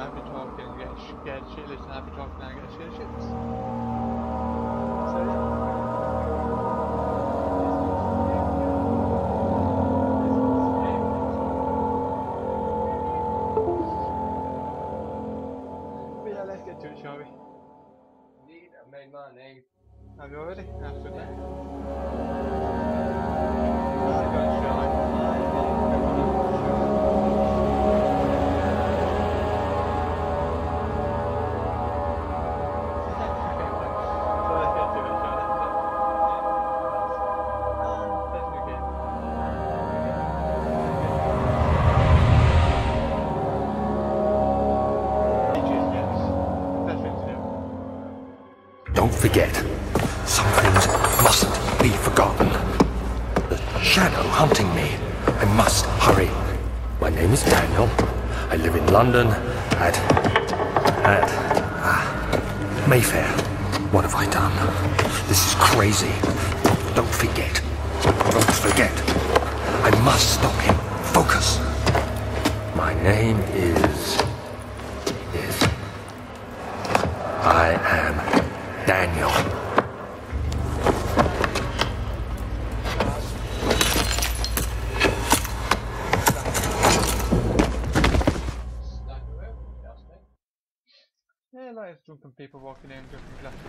are good with him, I've been talking and get scared shitless and I've been talking and get scared shitless. So yeah. But yeah, let's get to it, shall we? Indeed, I made my name. Have you already? After that. Forget, some things mustn't be forgotten. The shadow hunting me. I must hurry. My name is Daniel. I live in London at. at. Ah, Mayfair. What have I done? This is crazy. Don't forget. Don't forget. I must stop him. Focus. My name is. Daniel. Yeah, like drunken people walking in, drinking glasses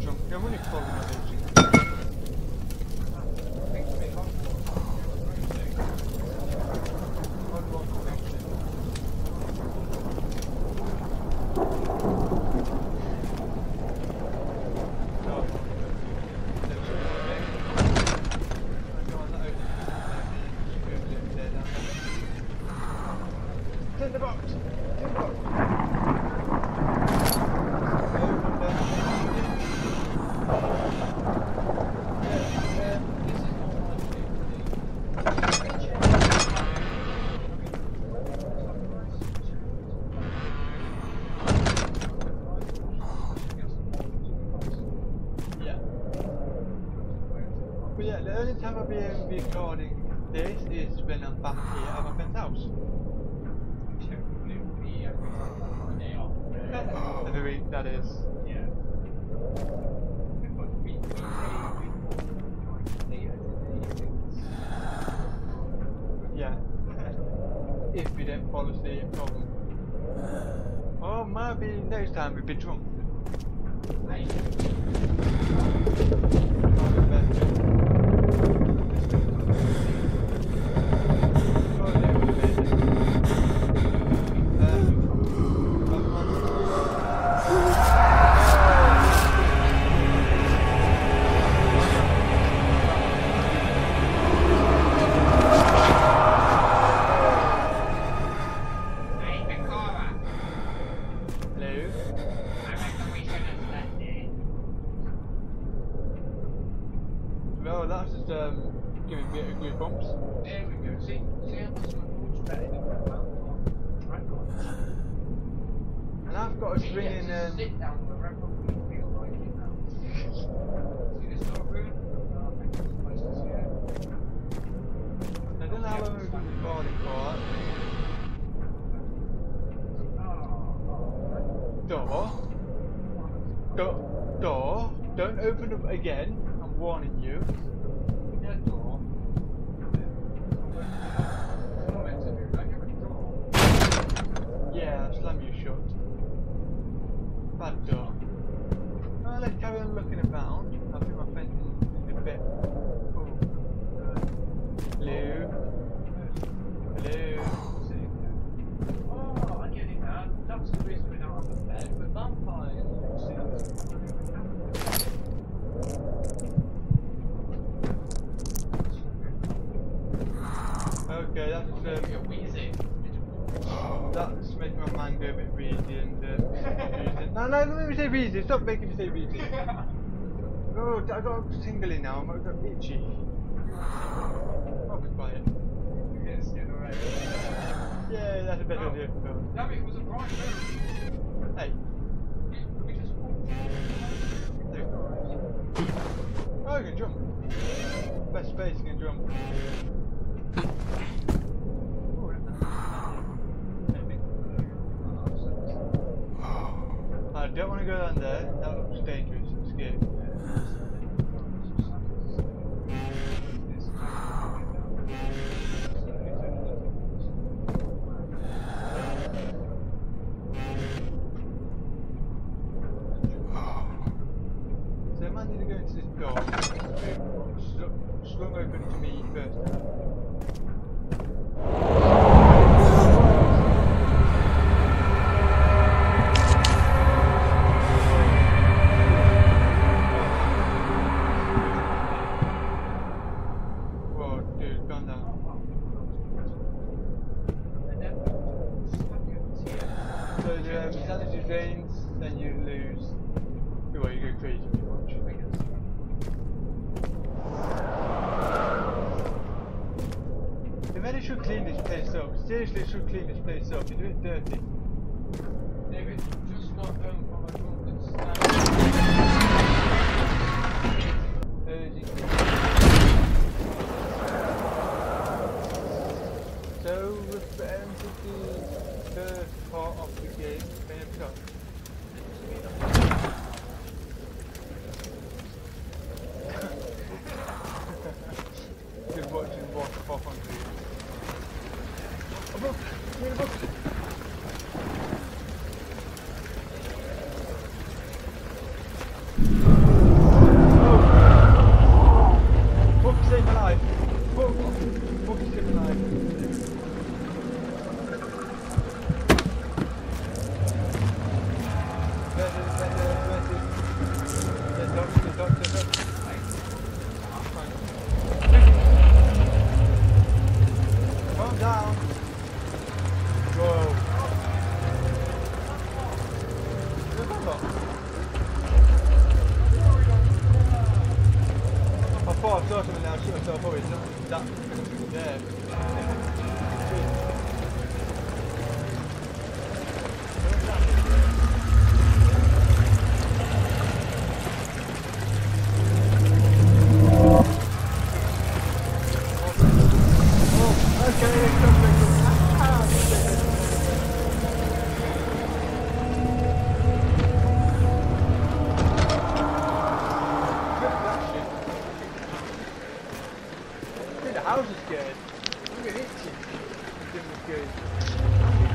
being drunk, the other one is calling my agent. In the box! In the box! But yeah, the only time I'll be able to be recording this is when I'm back here at my friend's house. That is. Yeah. if we don't fall asleep, problem. Or maybe next time we'll be drunk. I think it's a place to see it. I don't know how long we've been recording for. Oh, Door. Door. Door. Don't open up again. I'm warning you. no door. Someone meant to do that. Give it a door. Yeah, I'll slam you shut. Bad door. Oh, let's carry on looking around. I'll be my friend in a bit. Oh. Hello. Hello. Oh, I get it now. That's the reason we don't have a bed. Vampires. Okay, that's um, You're wheezing. that's making my mind go a bit wheezy and uh. No, no, let me say wheezy. Stop making Oh, I got tingly now. I got itchy. I'll be quiet. Yes, get alright. Yeah, that's a better. Phil. Damn it, it was a bright room. Hey, We just walked. Oh, you can jump. Best space you can jump. Oh, maybe. I don't want to go down there. That looks dangerous and scary. Place up. You do it dirty. David, now, shoot myself up, it's not that there. I was just scared. Look at itching. This was good.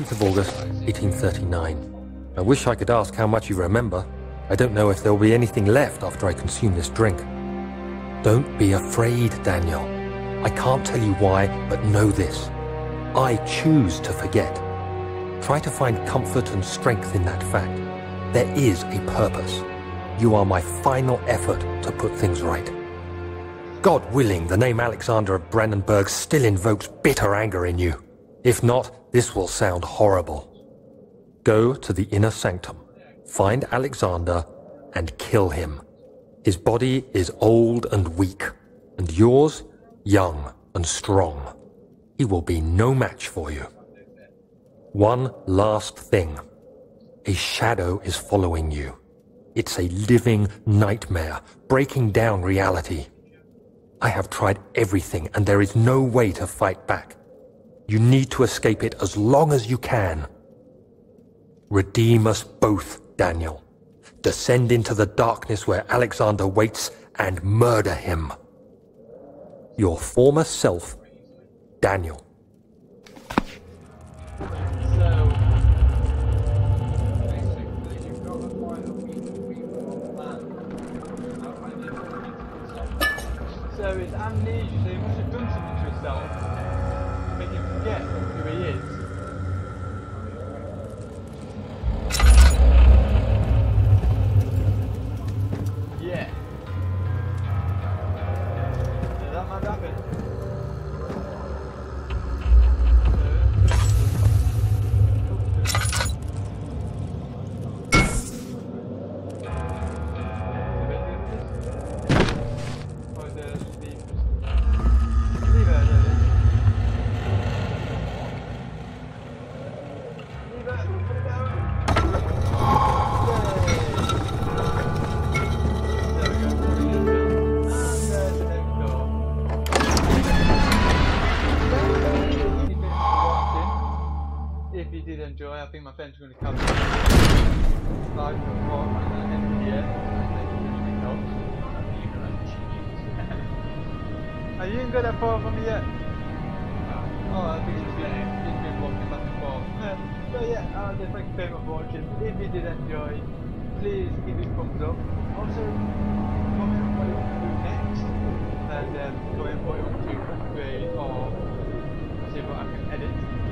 19th of August, 1839. I wish I could ask how much you remember. I don't know if there will be anything left after I consume this drink. Don't be afraid, Daniel. I can't tell you why, but know this. I choose to forget. Try to find comfort and strength in that fact. There is a purpose. You are my final effort to put things right. God willing, the name Alexander of Brandenburg still invokes bitter anger in you. If not, this will sound horrible. Go to the inner sanctum, find Alexander, and kill him. His body is old and weak, and yours young and strong. He will be no match for you. One last thing. A shadow is following you. It's a living nightmare, breaking down reality. I have tried everything, and there is no way to fight back. You need to escape it as long as you can. Redeem us both, Daniel. Descend into the darkness where Alexander waits and murder him. Your former self, Daniel. So, you've got enjoy, I think my friends are going to come live for and end here. Anything else? Are you even got that far from me yet? Oh, I think it's been, it's been walking back and forth. Uh, so yeah, uh, thank you very much for watching. If you did enjoy, please give it a thumbs up. Also, comment what you want to do next. And um, comment what you want to upgrade or see what I can edit.